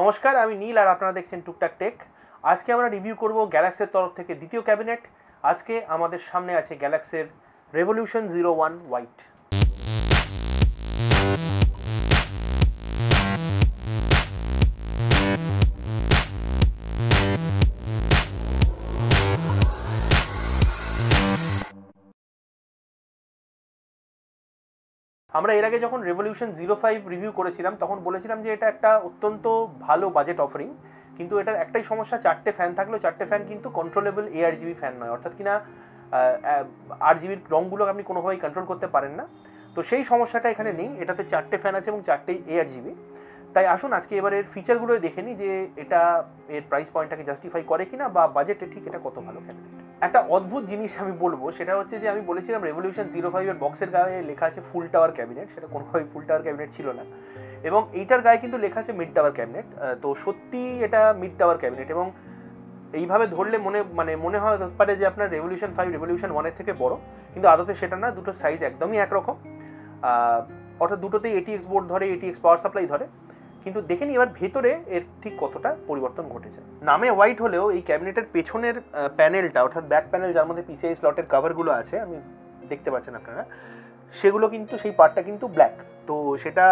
নমস্কার, আমি নীল আর আপনারা দেখছেন টুকটাক টেক। আজকে আমরা রিভিউ করব গ্যালাক্সের তরফ থেকে দ্বিতীয় ক্যাবিনেট। আজকে আমাদের সামনে আছে গ্যালাক্সের রেভলিউশন জিরো ওয়ান হোয়াইট। আমরা এর আগে যখন রেভলিউশন জিরো ফাইভ রিভিউ করেছিলাম, তখন বলেছিলাম যে এটা একটা অত্যন্ত ভালো বাজেট অফারিং কিন্তু এটার একটাই সমস্যা, চারটে ফ্যান থাকলেও চারটে ফ্যান কিন্তু কন্ট্রোলেবল এআর জিবি ফ্যান নয়। অর্থাৎ কিনা আট জিবির রঙগুলো আপনি কোনোভাবেই কন্ট্রোল করতে পারেন না। তো সেই সমস্যাটা এখানে নেই, এটাতে চারটে ফ্যান আছে এবং চারটেই এআর জিবি তাই আসুন, আজকে এবার এর ফিচারগুলো দেখে নিই যে এটা এর প্রাইস পয়েন্টটাকে জাস্টিফাই করে কিনা বা বাজেটে ঠিক এটা কত ভালো ক্যান্ডিডেট একটা অদ্ভুত জিনিস আমি বলব, সেটা হচ্ছে যে আমি বলেছিলাম রেভলিউশন জিরো ফাইভের বক্সের গায়ে লেখা আছে ফুল টাওয়ার ক্যাবিনেট সেটা কোনোভাবেই ফুল টাওয়ার ক্যাবিনেট ছিল না। এবং এইটার গায়ে কিন্তু লেখা আছে মিড টাওয়ার ক্যাবিনেট তো সত্যি এটা মিড টাওয়ার ক্যাবিনেট এবং এইভাবে ধরলে মনে মানে মনে হয় পারে যে আপনার রেভলিউশন ফাইভ রেভলিউশন ওয়ানের থেকে বড়, কিন্তু আদতে সেটা না, দুটো সাইজ একদমই একরকম। অর্থাৎ দুটোতেই এটিএক্স বোর্ড ধরে এটিএক্স পাওয়ার সাপ্লাই ধরে। কিন্তু দেখে এবার ভেতরে এর ঠিক কতটা পরিবর্তন ঘটেছে। নামে হোয়াইট হলেও এই ক্যাবিনেটের পেছনের প্যানেলটা অর্থাৎ ব্যাক প্যানেল যার মধ্যে পিসিআই স্লটের কাভারগুলো আছে, আমি দেখতে পাচ্ছেন আপনারা, সেগুলো কিন্তু, সেই পার্টটা কিন্তু ব্ল্যাক তো সেটা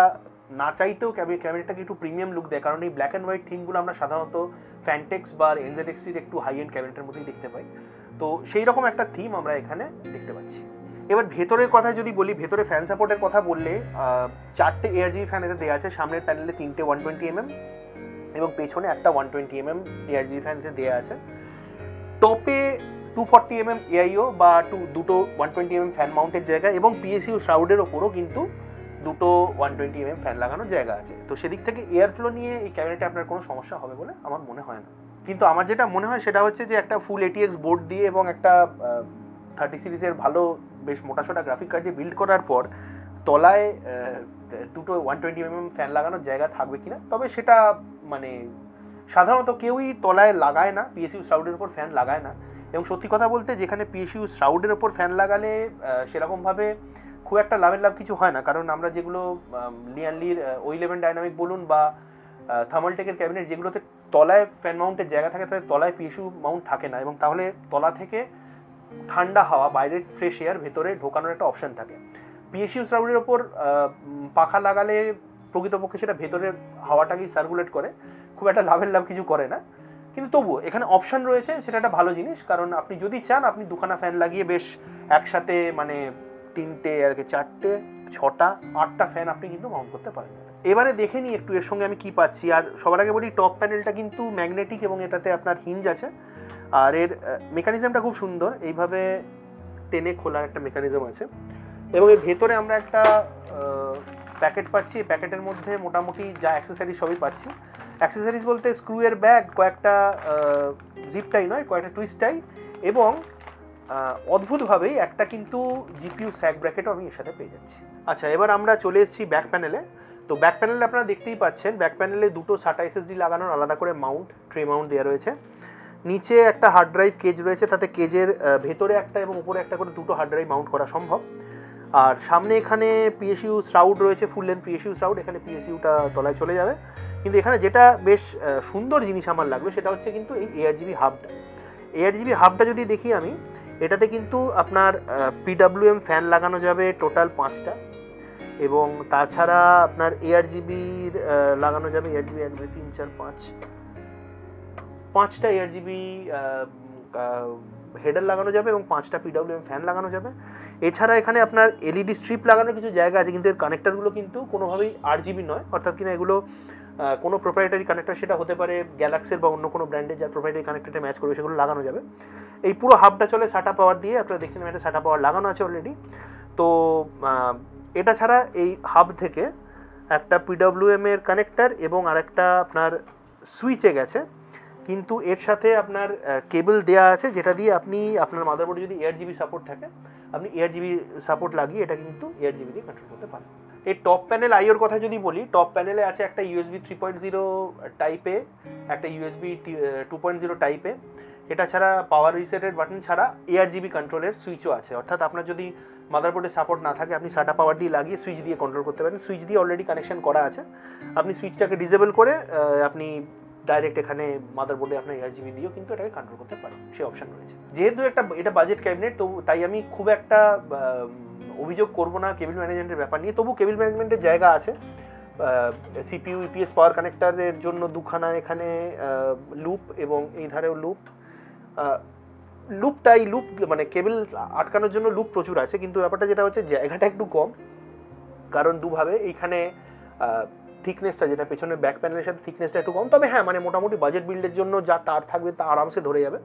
না চাইতেও ক্যাবিনেটটাকে একটু প্রিমিয়াম লুক দেয়, কারণ এই ব্ল্যাক অ্যান্ড হোয়াইট থিমগুলো আমরা সাধারণত ফ্যানটেক্স বা এনজেডেক্সির একটু হাই এন্ড ক্যাবিনেটের মধ্যেই দেখতে পাই। তো সেই রকম একটা থিম আমরা এখানে দেখতে পাচ্ছি। এবার ভেতরের কথা যদি বলি, ভেতরে ফ্যান সাপোর্টের কথা বললে চারটে এয়ার জিবি ফ্যান এতে দেওয়া আছে। সামনের প্যানেলে তিনটে ওয়ান টোয়েন্টি এমএম এবং পেছনে একটা one twenty MM AR GB fan এতে দেওয়া আছে। টপে টু ফর্টি এমএম এআইও বা টু, দুটো ওয়ান টোয়েন্টি এমএম ফ্যান মাউন্টের জায়গা এবং পিএসইউ শ্রাউডের ওপরও কিন্তু দুটো ওয়ান টোয়েন্টি এমএম ফ্যান লাগানোর জায়গা আছে। তো সেদিক থেকে এয়ার ফ্লো নিয়ে এই ক্যাবিনেটে আপনার কোনো সমস্যা হবে বলে আমার মনে হয় না। কিন্তু আমার যেটা মনে হয় সেটা হচ্ছে যে একটা ফুল এটিএক্স বোর্ড দিয়ে এবং একটা থার্টি সিরিজের ভালো বেশ মোটাসোটা গ্রাফিক কার্ড দিয়ে বিল্ড করার পর তলায় দুটো ওয়ান টোয়েন্টি এমএম ফ্যান লাগানোর জায়গা থাকবে কিনা? তবে সেটা মানে সাধারণত কেউই তলায় লাগায় না পিএসইউ শ্রাউডের ওপর ফ্যান লাগায় না। এবং সত্যি কথা বলতে যেখানে পিএসইউ শ্রাউডের ওপর ফ্যান লাগালে সেরকমভাবে খুব একটা লাভের লাভ কিছু হয় না। কারণ আমরা যেগুলো লিয়ানলির ও ইলেভেন ডাইনামিক বলুন বা থার্মালটেকের ক্যাবিনেট যেগুলোতে তলায় ফ্যান মাউন্টের জায়গা থাকে, তাদের তলায় পিএসইউ মাউন্ট থাকে না। এবং তাহলে তলা থেকে ঠান্ডা হাওয়া, বাইরের ফ্রেশ এয়ার ভেতরে ঢোকানোর একটা অপশান থাকে। পিএসইউ শ্রাউডের ওপর পাখা লাগালে প্রকৃতপক্ষে সেটা ভেতরের হাওয়াটাকেই সার্কুলেট করে। খুব একটা লাভের লাভ কিছু করে না। কিন্তু তবুও, এখানে অপশান রয়েছে, সেটা একটা ভালো জিনিস। কারণ আপনি যদি চান, আপনি দুখানা ফ্যান লাগিয়ে বেশ একসাথে মানে তিনটে, আর কি চারটে, ছটা, আটটা ফ্যান আপনি কিন্তু মাউন্ট করতে পারেন। এবারে দেখে নিই একটু এর সঙ্গে আমি কি পাচ্ছি। আর সবার আগে বলি টপ প্যানেলটা কিন্তু ম্যাগনেটিক এবং এটাতে আপনার হিঞ্জ আছে। আর এর মেকানিজমটা খুব সুন্দর। এইভাবে টেনে খোলার একটা মেকানিজম আছে। এবং এর ভেতরে আমরা একটা প্যাকেট পাচ্ছি। এই প্যাকেটের মধ্যে মোটামুটি যা অ্যাক্সেসারিজ সবই পাচ্ছি। অ্যাক্সেসারিজ বলতে স্ক্রুয়ের ব্যাগ কয়েকটা জিপটাই নয়, কয়েকটা টুইস্টাই এবং অদ্ভুতভাবেই একটা কিন্তু জিপিউ স্যাক ব্র্যাকেটও আমি এর সাথে পেয়ে যাচ্ছি। আচ্ছা এবার আমরা চলে এসেছি ব্যাক প্যানেলে তো ব্যাক প্যানেলে আপনারা দেখতেই পাচ্ছেন ব্যাক প্যানেলে দুটো সাটা এসএসডি লাগানোর আলাদা করে মাউন্ট ট্রে মাউন্ট দেওয়া রয়েছে। নিচে একটা হার্ড ড্রাইভ কেজ রয়েছে, তাতে কেজের ভেতরে একটা এবং উপরে একটা করে দুটো হার্ড ড্রাইভ মাউন্ট করা সম্ভব। আর সামনে এখানে পিএসইউ স্রাউড রয়েছে ফুল লেন্থ পিএসইউ স্রাউড এখানে পিএসইউটা তলায় চলে যাবে। কিন্তু এখানে যেটা বেশ সুন্দর জিনিস আমার লাগবে, সেটা হচ্ছে কিন্তু এই এআর জিবি হাবটা এআর জিবি হাবটা যদি দেখি আমি, এটাতে কিন্তু আপনার পিডাব্লিউএম ফ্যান লাগানো যাবে টোটাল পাঁচটা। এবং তাছাড়া আপনার এআর জিবির লাগানো যাবে এআর জিবি এক, দুই, তিন, চার, পাঁচ। পাঁচটা এয়ার জিবি হেডার লাগানো যাবে এবং পাঁচটা পিডাব্লিউএম ফ্যান লাগানো যাবে। এছাড়া এখানে আপনার এলইডি স্ট্রিপ লাগানোর কিছু জায়গা আছে, কিন্তু এর কানেক্টারগুলো কিন্তু কোনোভাবেই আট জিবি নয়। অর্থাৎ কিনা এগুলো কোনো প্রোপ্রাইটারি কানেক্টার সেটা হতে পারে গ্যালাক্সের বা অন্য কোনো ব্র্যান্ডের যার প্রোপ্রাইটারি কানেক্টারটা ম্যাচ করবে, সেগুলো লাগানো যাবে। এই পুরো হাবটা চলে সাটা পাওয়ার দিয়ে, আপনারা দেখছেন একটা সাটা পাওয়ার লাগানো আছে অলরেডি তো এটা ছাড়া এই হাব থেকে একটা পিডাব্লিউএম এর কানেক্টার এবং আরেকটা আপনার সুইচে গেছে। কিন্তু এর সাথে আপনার কেবল দেওয়া আছে যেটা দিয়ে আপনি, আপনার মাদারবোর্ডে যদি এয়ার জিবি সাপোর্ট থাকে, আপনি এয়ার জিবি সাপোর্ট লাগিয়ে এটা কিন্তু এয়ার জিবি দিয়ে কন্ট্রোল করতে পারেন। এই টপ প্যানেল আইওর কথা যদি বলি টপ প্যানেলে আছে একটা ইউএসবি থ্রি পয়েন্ট জিরো টাইপে একটা ইউএসবি টু পয়েন্ট জিরো টাইপে এটা ছাড়া পাওয়ার রিসেটেড বাটন ছাড়া এয়ার জিবি কন্ট্রোলের সুইচও আছে। অর্থাৎ আপনার যদি মাদারবোর্ডে সাপোর্ট না থাকে, আপনি সাটা পাওয়ার দিয়ে লাগিয়ে সুইচ দিয়ে কন্ট্রোল করতে পারেন। সুইচ দিয়ে অলরেডি কানেকশন করা আছে। আপনি সুইচটাকে ডিসেবল করে আপনি ডাইরেক্ট এখানে মাদারবোর্ডে আপনার এয়ারজিবি দিয়েও কিন্তু এটাকে কন্ট্রোল করতে পারেন সে অপশন রয়েছে। যেহেতু একটা, এটা বাজেট ক্যাবিনেট তো তাই আমি খুব একটা অভিযোগ করব না কেবিল ম্যানেজমেন্টের ব্যাপার নিয়ে। তবু কেবিল ম্যানেজমেন্টের জায়গা আছে। সিপিইউ ইপিএস পাওয়ার কানেক্টারের জন্য দুখানা এখানে লুপ এবং এই ধারেও লুপ লুপটাই লুপ মানে কেবল আটকানোর জন্য লুপ প্রচুর আছে, কিন্তু ব্যাপারটা যেটা হচ্ছে, জায়গাটা একটু কম। কারণ দুভাবে, এইখানে থিকনেসটা যেটা পেছনে ব্যাক প্যানেলের সাথে থিকনেসটা একটু কম, তবে হ্যাঁ মানে মোটামুটি বাজেট বিল্ডের জন্য যা তার থাকবে তা আরামসে ধরে যাবে।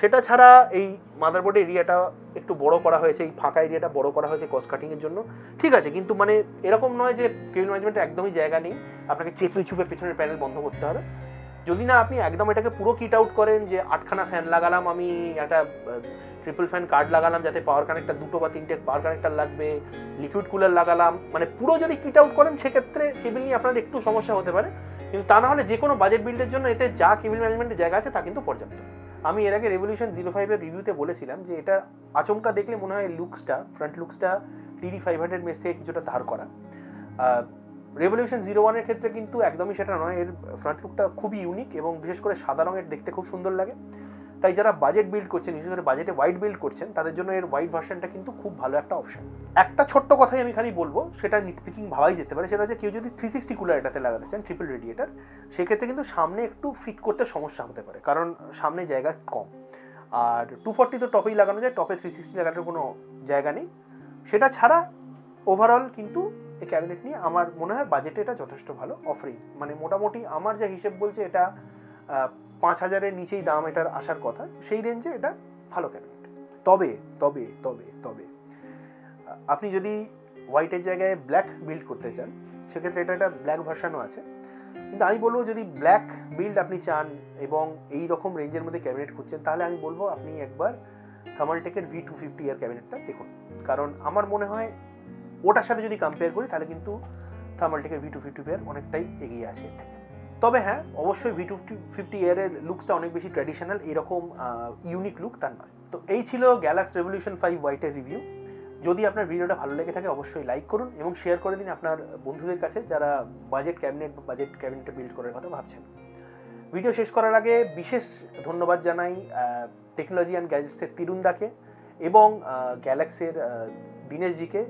সেটা ছাড়া এই মাদারবোর্ডের এরিয়াটা একটু বড় করা হয়েছে, এই ফাঁকা এরিয়াটা বড় করা হয়েছে কস কাটিংয়ের জন্য। ঠিক আছে, কিন্তু মানে এরকম নয় যে কেবিল ম্যানেজমেন্টে একদমই জায়গা নেই। আপনাকে চেপে চুপে পেছনের প্যানেল বন্ধ করতে হবে। যদি না আপনি একদম এটাকে পুরো কিট আউট করেন যে আটখানা ফ্যান লাগালাম, আমি একটা ট্রিপল ফ্যান কার্ড লাগালাম যাতে পাওয়ার কানেক্টার দুটো বা তিনটে পাওয়ার কানেক্টার লাগবে লিকুইড কুলার লাগালাম মানে পুরো যদি কিট আউট করেন সেক্ষেত্রে কেবিল নিয়ে আপনার একটু সমস্যা হতে পারে। কিন্তু তা না হলে যে কোনো বাজেট বিল্ডের জন্য এতে যা কেবিল ম্যানেজমেন্টের জায়গা আছে তা কিন্তু পর্যাপ্ত। আমি এর আগে রেভলিউশন জিরো ফাইভের রিভিউতে বলেছিলাম যে এটা আচমকা দেখলে মনে হয় লুকসটা ফ্রন্ট লুকসটা টিডি ফাইভ হান্ড্রেড মেস থেকে কিছুটা ধার করা। রেভলিউশন জিরো ওয়ানের ক্ষেত্রে কিন্তু একদমই সেটা নয়। এর ফ্রন্ট লুকটা খুবই ইউনিক এবং বিশেষ করে সাদা রঙের দেখতে খুব সুন্দর লাগে। তাই যারা বাজেট বিল্ড করছেন, বিশেষ করে বাজেটে হোয়াইট বিল্ড করছেন, তাদের জন্য এর হোয়াইট ভার্সনটা কিন্তু খুব ভালো একটা অপশন একটা ছোট্ট কথাই আমি খালি বলব, সেটা নিটপিকিং ভাবাই যেতে পারে। সেটা হচ্ছে কেউ যদি থ্রি সিক্সটি কুলার এটাতে লাগাতে চান ট্রিপল রেডিয়েটার সেক্ষেত্রে কিন্তু সামনে একটু ফিট করতে সমস্যা হতে পারে। কারণ সামনে জায়গা কম। আর টু ফর্টি তো টপেই লাগানো যায় টপে থ্রি সিক্সটি লাগানোর কোনো জায়গা নেই। সেটা ছাড়া ওভারঅল কিন্তু এই ক্যাবিনেট নিয়ে আমার মনে হয় বাজেটে এটা যথেষ্ট ভালো অফারিং মানে মোটামুটি আমার যা হিসেব বলছে এটা পাঁচ হাজারের নিচেই দাম এটার আসার কথা, সেই রেঞ্জে এটা ভালো ক্যাবিনেট তবে তবে তবে তবে আপনি যদি হোয়াইটের জায়গায় ব্ল্যাক বিল্ড করতে চান, সেক্ষেত্রে এটা একটা ব্ল্যাক ভার্সানও আছে। কিন্তু আমি বলব যদি ব্ল্যাক বিল্ড আপনি চান এবং এই রকম রেঞ্জের মধ্যে ক্যাবিনেট খুঁজছেন, তাহলে আমি বলব আপনি একবার থার্মালটেকের ভি টু ফিফটি ইয়ার ক্যাবিনেটটা দেখুন। কারণ আমার মনে হয় ওটার সাথে যদি কম্পেয়ার করি, তাহলে কিন্তু থার্মালটেকের ভি টু ফিফটি ইয়ার অনেকটাই এগিয়ে আছে এর থেকে। তবে হ্যাঁ অবশ্যই ভি টু ফিফটি ইয়ারের লুকসটা অনেক বেশি ট্র্যাডিশনাল এরকম ইউনিক লুক তার নয়। তো এই ছিল গ্যালাক্স রেভলিউশন ফাইভ হোয়াইটের রিভিউ যদি আপনার ভিডিওটা ভালো লেগে থাকে, অবশ্যই লাইক করুন এবং শেয়ার করে দিন আপনার বন্ধুদের কাছে যারা বাজেট ক্যাবিনেট বা বাজেট ক্যাবিনেটটা বিল্ড করার কথা ভাবছেন। ভিডিও শেষ করার আগে বিশেষ ধন্যবাদ জানাই টেকনোলজি অ্যান্ড গ্যাজেটসের তিরুন্দাকে। এবং গ্যালাক্সির দীনেশজিকে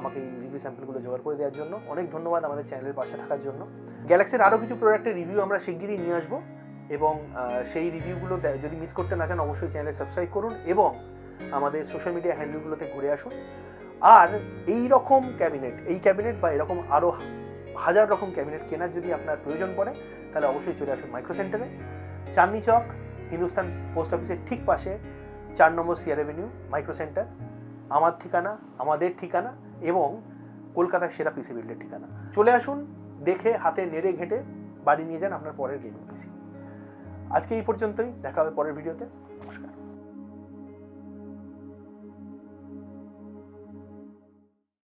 আমাকে এই রিভিউ স্যাম্পলগুলো জোগাড় করে দেওয়ার জন্য। অনেক ধন্যবাদ আমাদের চ্যানেলের পাশে থাকার জন্য। গ্যালাক্সির আরও কিছু প্রোডাক্টের রিভিউ আমরা শিগগিরই নিয়ে আসব। এবং সেই রিভিউগুলো যদি মিস করতে না চান, অবশ্যই চ্যানেলে সাবস্ক্রাইব করুন এবং আমাদের সোশ্যাল মিডিয়া হ্যান্ডেলগুলোতে ঘুরে আসুন। আর এই রকম ক্যাবিনেট এই ক্যাবিনেট বা এরকম আরও হাজার রকম ক্যাবিনেট কেনার যদি আপনার প্রয়োজন পড়ে, তাহলে অবশ্যই চলে আসুন মাইক্রো সেন্টারে চাঁদনি চক, হিন্দুস্তান পোস্ট অফিসের ঠিক পাশে। চার নম্বর সিয়ার এভিনিউ মাইক্রো সেন্টার আমার ঠিকানা, আমাদের ঠিকানা এবং কলকাতার সেরা পিসি বিল্ডের ঠিকানা। চলে আসুন, দেখে, হাতে নেড়ে ঘেঁটে বাড়ি নিয়ে যান আপনার পরের গেমিং পিসি আজকে এই পর্যন্তই, দেখা হবে পরের ভিডিওতে নমস্কার।